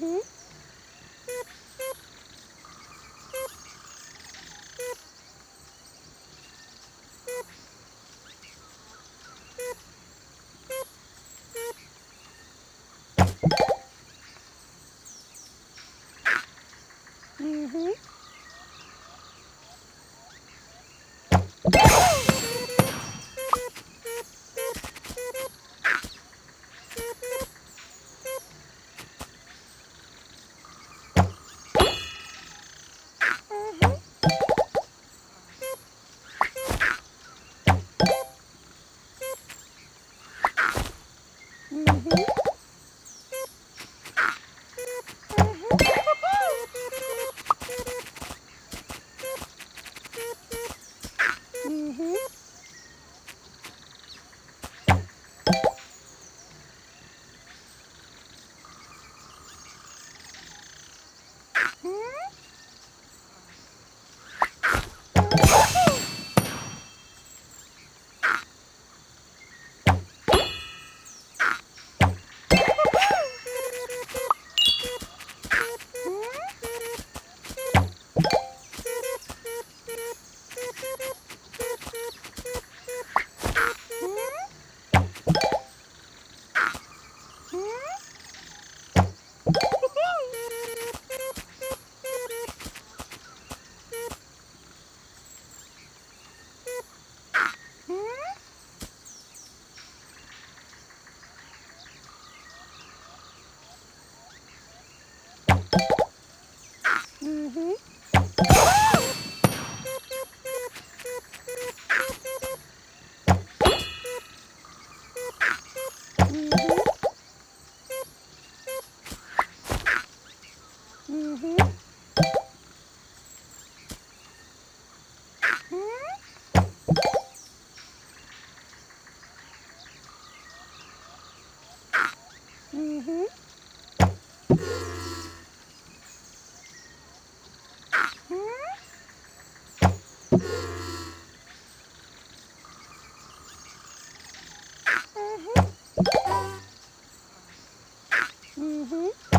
Ừ hứ Mm-hmm. Mm-hmm. Mm-hmm. Mm-hmm.